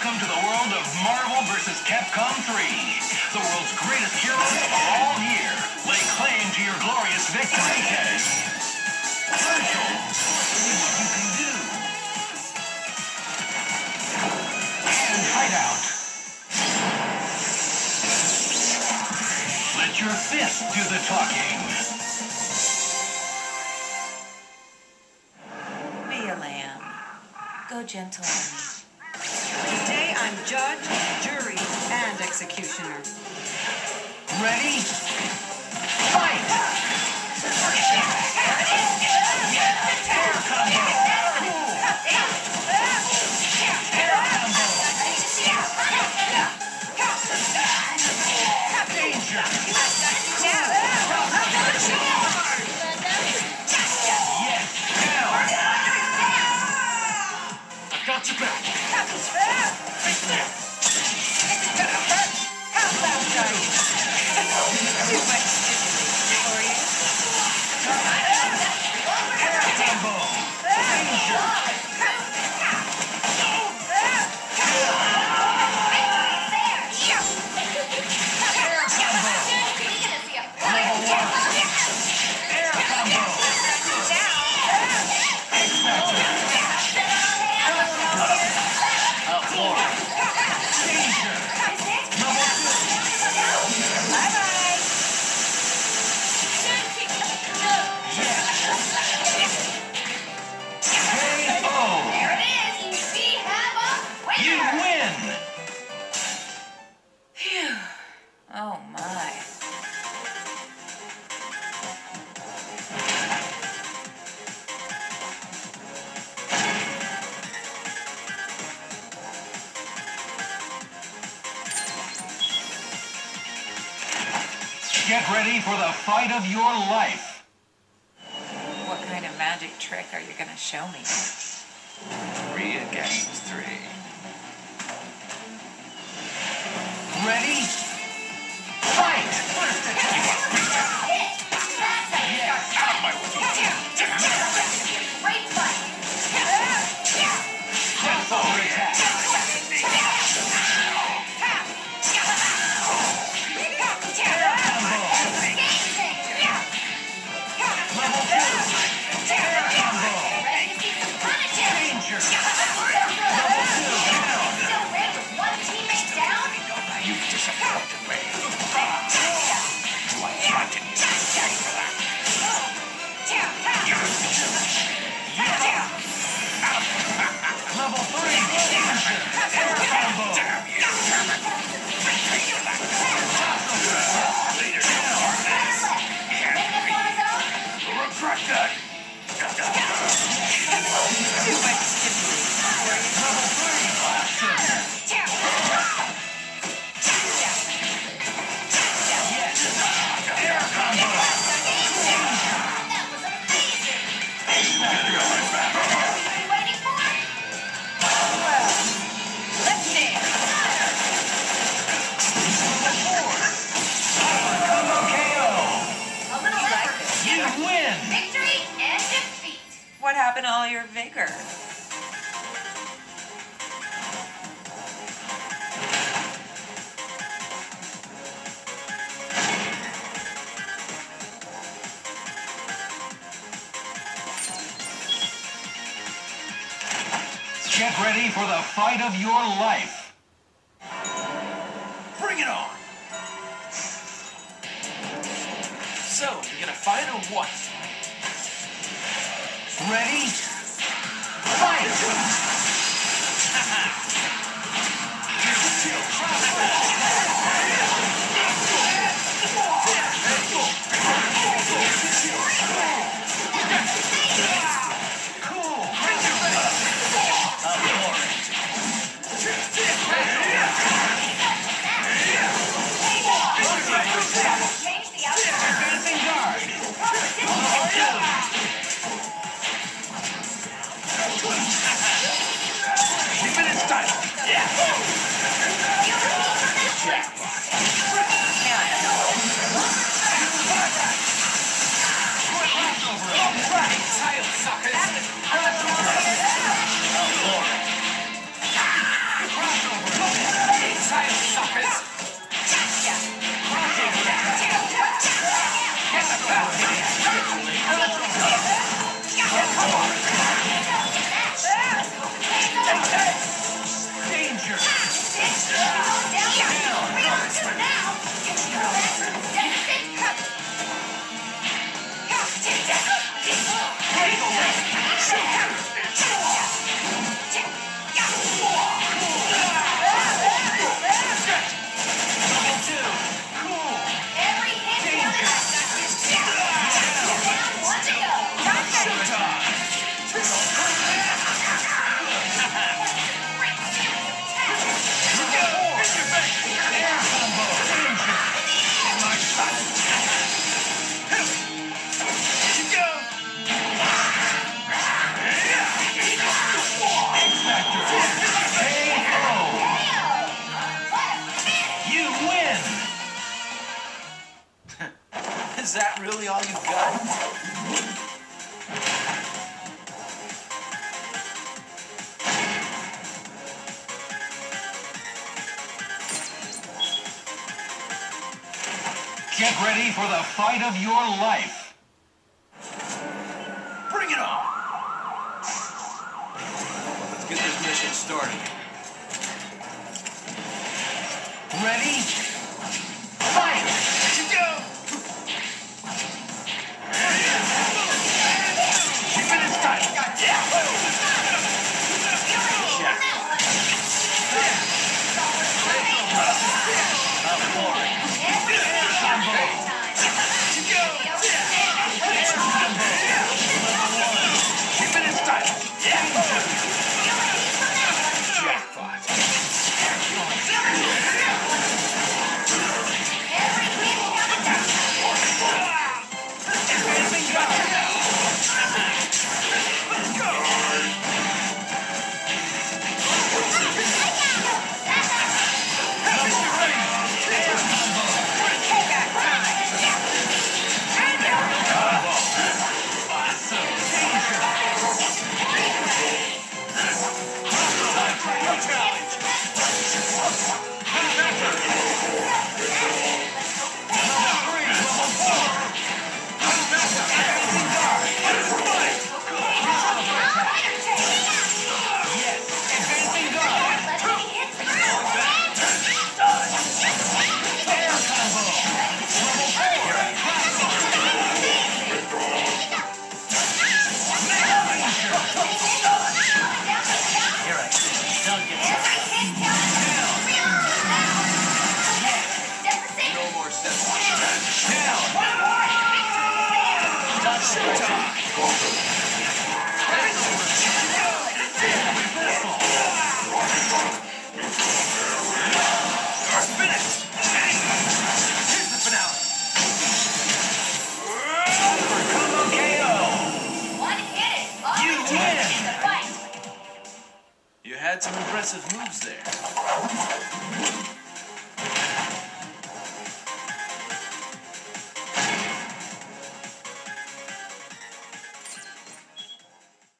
Welcome to the world of Marvel vs. Capcom 3. The world's greatest heroes are all here. Lay claim to your glorious victory. Virtual. See what you can do. And hideout. Let your fist do the talking. Be a lamb. Go gentle on me. Today I'm judge, jury, and executioner. Ready? Fight! Ready for the fight of your life. What kind of magic trick are you gonna show me? Three against three. Ready? Fight! You win! Victory and defeat. What happened to all your vigor? Get ready for the fight of your life. Fight or what? Ready? Fight! Jackpot. Leftover. Right, title suckers. Get ready for the fight of your life. Bring it on! Let's get this mission started. Ready? Fight! You go! Keep it in sight. Down.